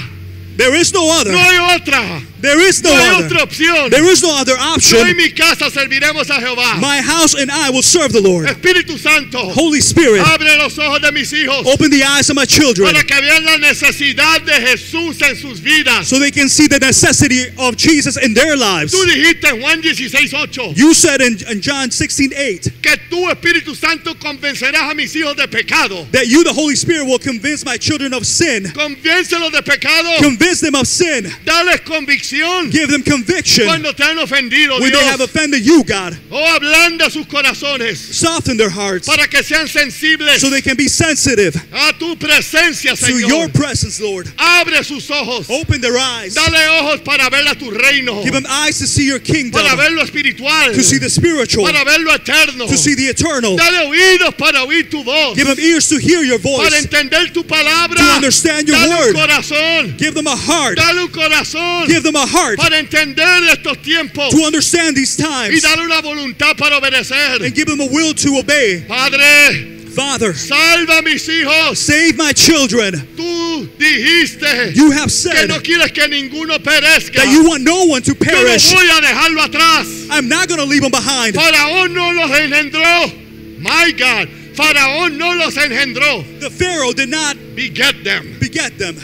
there is no other. No hay otra. There is no No hay other. otra opción. There is no other Yo y option. mi casa serviremos a Jehová. My house and I will serve the Lord. Espíritu Santo, Holy Spirit, abre los ojos de mis hijos open the eyes of my children para que vean la necesidad de Jesús en sus vidas. so they can see the necessity of Jesus in their lives. Tú dijiste en Juan 16:8 You said in, in John 16 8 que tú, Espíritu Santo, convencerás a mis hijos de pecado. that you, the Holy Spirit, will convince my children of sin, Convéncelos de pecado. convince them of sin, Dales convicción give them conviction cuando te han ofendido, when they have offended you, God. Oh, ablanda sus corazones Soften their hearts para que sean sensibles so they can be sensitive a tu presencia, to your presence, Lord. Abre sus ojos. Open their eyes. Dale ojos para ver a tu reino. Give them eyes to see your kingdom, Para ver lo espiritual. to see the spiritual, Para ver lo eterno. to see the eternal. Dale oídos para oír tu voz. Give them ears to hear your Para voice, entender tu palabra. to understand your Dale word. un corazón. Give them a heart. Dale un corazón. Give them a heart Para entender estos tiempos. to understand these Y times una voluntad para obedecer. and give them a will to obey. Padre, Father, salva mis hijos. save my children. Tú dijiste You have que said no quieres que ninguno perezca. that you want no one to Yo no perish. voy a dejarlo atrás. I'm not going to leave them behind. Faraón no los engendró. My God. Faraón no los engendró. The Pharaoh did not Beget them. beget them.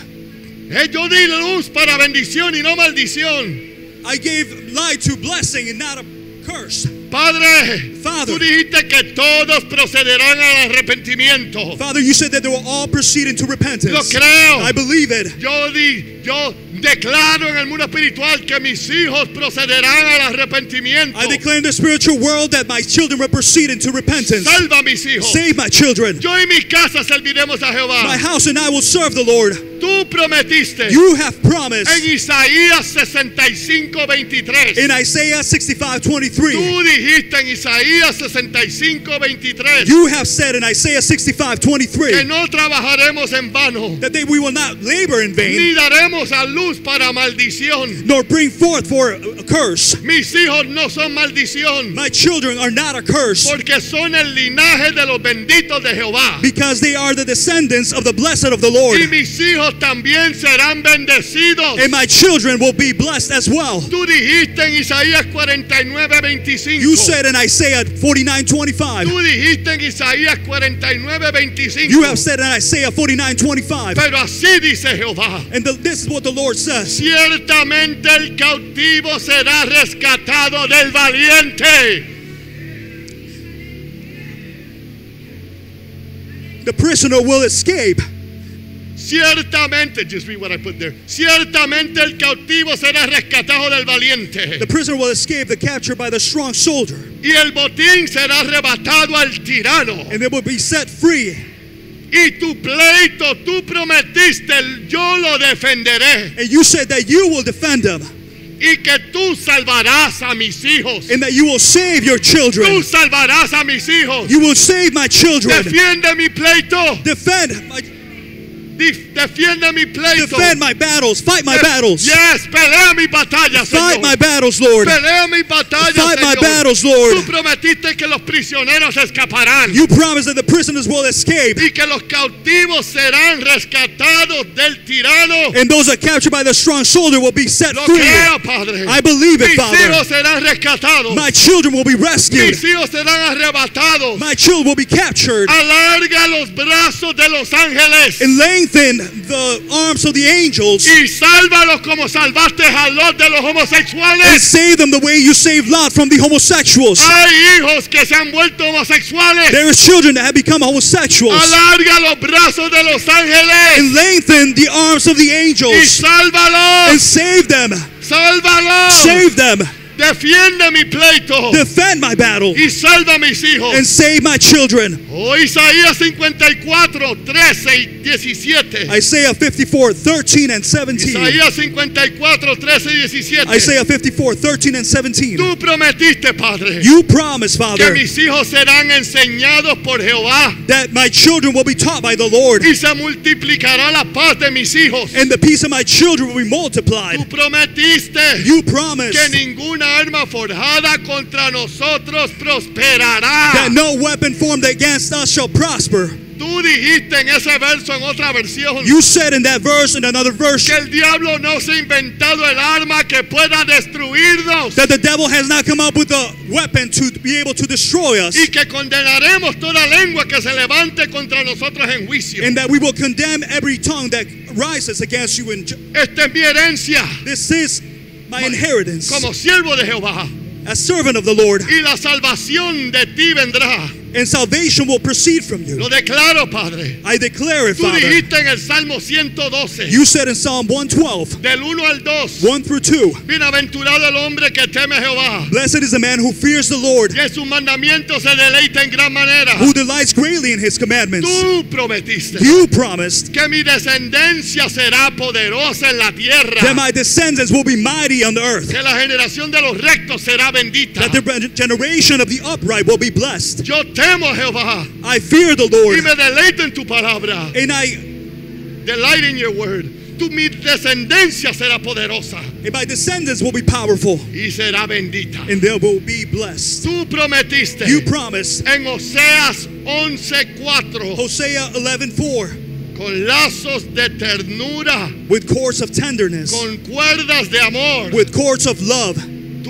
Eh, Yo di luz para bendición y no maldición. I gave light to blessing and not a curse. Padre, Father. tú dijiste que todos procederán al arrepentimiento. Father, you said that they will all proceed into Lo repentance. creo. I believe it. Yo di, yo declaro en el mundo espiritual que mis hijos procederán al arrepentimiento. I declare in the spiritual world that my children will proceed into repentance. Salva a mis hijos. Save my children. Yo y mi casa serviremos a My Jehová. house and I will serve the Lord. Tú prometiste You have promised en Isaías 65, 23. in Isaiah 65 23. Tú dijiste en Isaías 65, 23 You have said in Isaiah 65 que 23 no trabajaremos en vano, that they, we will not labor in vain ni daremos a luz para maldición. nor bring forth for a curse. Mis hijos no son maldición, My children are not a curse porque son el linaje de los benditos de Jehová. because they are the descendants of the blessed of the Lord. Y mis hijos también serán bendecidos. And my children will be blessed as well. Tú dijiste en Isaías 49, 25. You said in Isaiah 49 25. Tú dijiste en Isaías 49, 25. You have said in Isaiah 49 25. Pero así dice Jehová. And the, this is what the Lord says. Ciertamente el cautivo será rescatado del valiente. The prisoner will escape. Ciertamente, just read what I put there. Ciertamente el cautivo será rescatado del valiente. The prisoner will escape the capture by the strong soldier. Y el botín será arrebatado al tirano. And they will be set free. Y tu pleito, tú prometiste, yo lo defenderé. And you said that you will defend them. Y que tú salvarás a mis hijos. And that you will save your Tú children. salvarás a mis hijos. You will save my children. Defiende mi pleito. Defend my, Dif- mi pleito. defend my battles. Fight my battles. Yes, pelea mi batalla, Fight my battles, Lord. Pelea mi batalla, Fight my battles, Tú Lord. prometiste que los prisioneros escaparán. You promise that the prisoners will escape. y que los cautivos serán rescatados del tirano. And those that are captured by the strong shoulder will be set Lo free. creo, Padre. I believe it, Mis Father. hijos serán rescatados. My children will be rescued. Mis hijos serán arrebatados. My children will be captured. Alarga los brazos de los ángeles And lengthen the arms of the angels. y sálvalos como salvaste a los de los And save them the way you saved Lot from the homosexuals. Hay hijos que se han vuelto homosexuales. There is children that have become homosexuals. Alarga los brazos de los ángeles And lengthen the arms of the y angels. sálvalos. And save them. Sálvalos. Save them. Defiende mi pleito Defend my battle. y salva a mis hijos. And save my children. Oh, Isaías 54, 13 y 17. Isaiah 54, 13 and 17. Isaías 54, 13 y 17. Isaiah 54, 13 and 17. Tú prometiste, Padre, You promise, que Father, mis hijos serán enseñados por Jehová that my children will be taught by the Lord. y se multiplicará la paz de mis hijos. And the peace of my children will be multiplied. Tú prometiste You promise que ninguna arma forjada contra nosotros prosperará. that no weapon formed against us shall prosper. Tú dijiste en ese verso, en otra versión, You said in that verse, in another verse, que el diablo no se ha inventado el arma que pueda destruirnos that the devil has not come up with a weapon to be able to destroy us, y que condenaremos toda lengua que se levante contra nosotros en juicio. and that we will condemn every tongue that rises against you. In Esta es mi herencia this is my inheritance como siervo de Jehová as servant of the Lord, y la salvación de ti vendrá. And salvation will proceed from you. Lo declaro, Padre. I declare it, Tú Father. dijiste en el Salmo 112, You said in Psalm 112, del 1 al 2, 1 through 2, bienaventurado el hombre que teme a Jehová Blessed is the man who fears the Lord, y en sus mandamientos se deleita en gran manera. who delights greatly in his commandments. Tú prometiste You promised que mi descendencia será poderosa en la tierra, that my descendants will be mighty on the earth, que la generación de los rectos será bendita. that the generation of the upright will be blessed. Yo temo a Jehová I fear the y Lord, me deleito en tu palabra. and I Delight in your word. Tu mi descendencia será poderosa and my descendants will be powerful, y será bendita. and they will be blessed. Tú prometiste You promised en Oseas 11:4 Hosea 11:4 con lazos de ternura, with cords of tenderness, con cuerdas de amor, with cords of love,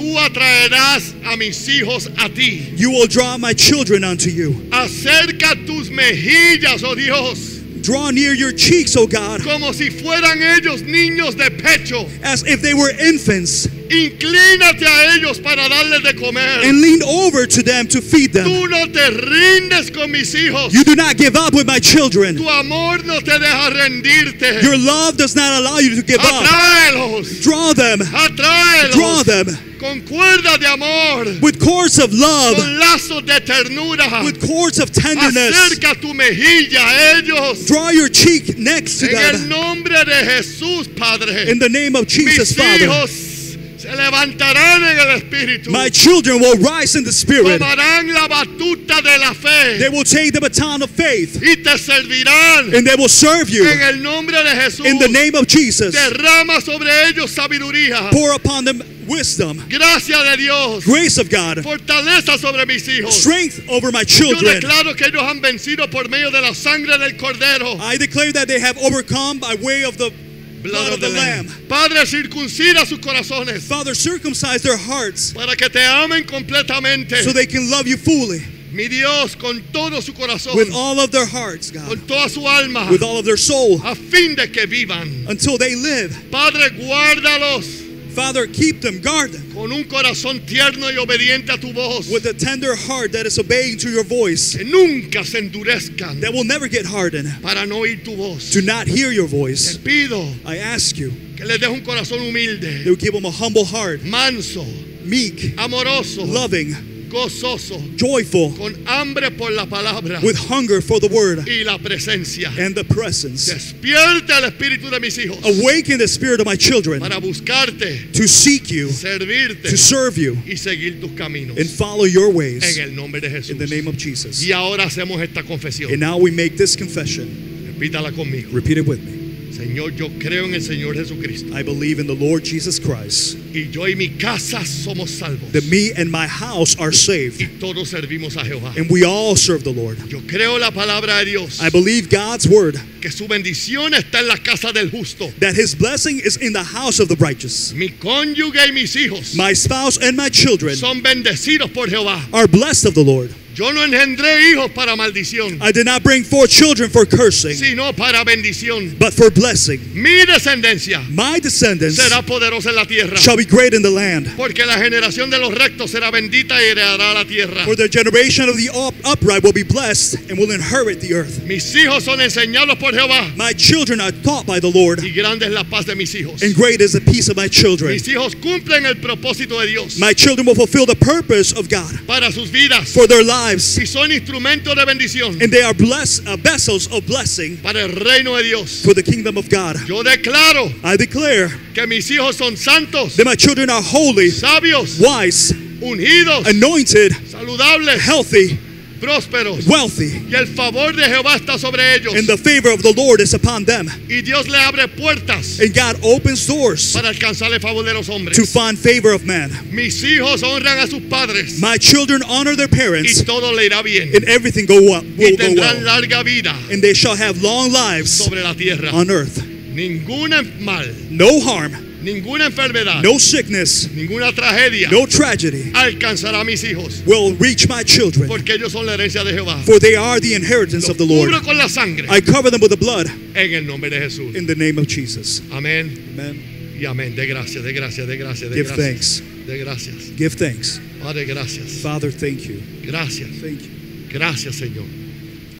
tú atraerás a mis hijos a ti. you will draw my children unto you. Acerca tus mejillas, oh Dios, Draw near your cheeks, oh God, como si fueran ellos niños de pecho. as if they were infants. Inclínate a ellos para darles de comer. and lean over to them to feed them. Tú no te rindes con mis hijos. You do not give up with my children. Tu amor no te deja rendirte. Your love does not allow you to give up. Atráelos. Draw them, draw Atráelos. them Con cuerdas de amor. with cords of love, Con lazos de ternura. with cords of tenderness. Acerca tu mejilla a ellos. Draw your cheek next to En el them. nombre de Jesús, Padre. In the name of Jesus, Mis Father. hijos se levantarán en el Espíritu. My children will rise in the Spirit. Tomarán la batuta de la fe. They will take the baton of faith y te servirán. and they will serve you. En el nombre de Jesús. In the name of Jesus, Derrama sobre ellos sabiduría. pour upon them wisdom, Gracia de Dios. grace of God, Fortaleza sobre mis hijos. strength over my Yo children. declaro que ellos han vencido por medio de la sangre del Cordero. I declare that they have overcome by way of the blood of the Lamb. Padre, circuncida sus corazones Father, circumcise their hearts para que te amen completamente. so they can love you fully Mi Dios, con todo su corazón, with all of their hearts, God, con toda su alma, with all of their soul a fin de que vivan. until they live. Padre, guárdalos Father, keep them, guard them. Con un corazón tierno y obediente a tu voz. with a tender heart that is obeying to your voice, Que nunca se endurezcan. That will never get hardened. Para no oír tu voz. to not hear your Te voice. pido I ask you, que les des un corazón humilde, they will give them a humble heart, manso, meek, amoroso, loving, gozoso, joyful, con hambre por la palabra with hunger for the word y la presencia. and the presence. Despierta el espíritu de mis hijos Awaken the spirit of my children para buscarte, to seek you, servirte to serve you, y seguir tus caminos. and follow your ways En el nombre de Jesús. in the name of Jesus. Y ahora hacemos esta confesión. And now we make this confession. Repítala conmigo. Repeat it with me. Señor, yo creo en el Señor Jesucristo. I believe in the Lord Jesus Christ, Y yo y mi casa somos salvos. that me and my house are saved, Y todos servimos a Jehová. and we all serve the Lord. Yo creo la palabra de Dios. I believe God's word Que su bendición está en la casa del justo. that his blessing is in the house of the righteous. Mi cónyuge y mis hijos My spouse and my children son bendecidos por Jehová. are blessed of the Lord. Yo no engendré hijos para maldición, I did not bring forth children for cursing, sino para bendición. but for blessing. Mi descendencia My descendants será poderosa en la tierra. shall be great in the land. Porque la generación de los rectos será bendita y heredará la tierra. For the generation of the up- upright will be blessed and will inherit the earth. Mis hijos son enseñados por Jehová. My children are taught by the Lord, Y grande es la paz de mis hijos. and great is the peace of my children. Mis hijos cumplen el propósito de Dios My children will fulfill the purpose of God para sus vidas. for their lives, Y son instrumentos de bendición and they are blessed uh, vessels of blessing para el reino de Dios. for the kingdom of God. Yo declaro I declare que mis hijos son santos, that my children are holy, sabios, wise, ungidos, anointed, saludables, healthy, prósperos. wealthy, Y el favor de Jehová está sobre ellos. and the favor of the Lord is upon them. Y Dios le abre puertas And God opens doors para alcanzar el favor de los hombres. to find favor of man. Mis hijos honran a sus padres My children honor their y parents, todo le irá bien. and everything go up, Y will go tendrán well. larga vida And they shall have long lives sobre la tierra. on earth. Ninguna mal, No harm, ninguna enfermedad, no sickness, ninguna tragedia no tragedy alcanzará a mis hijos. will reach my children, Porque ellos son la herencia de Jehová. for they are the inheritance Los of the Lord. cubro con la sangre I cover them with the blood en el nombre de Jesús. in the name of Jesus. Amén Amen. y amén. De gracias, de gracias, de gracias, de Give gracias. thanks. De gracias. Give thanks. Padre, gracias. Father, thank you. Gracias. Thank you. Gracias, Señor.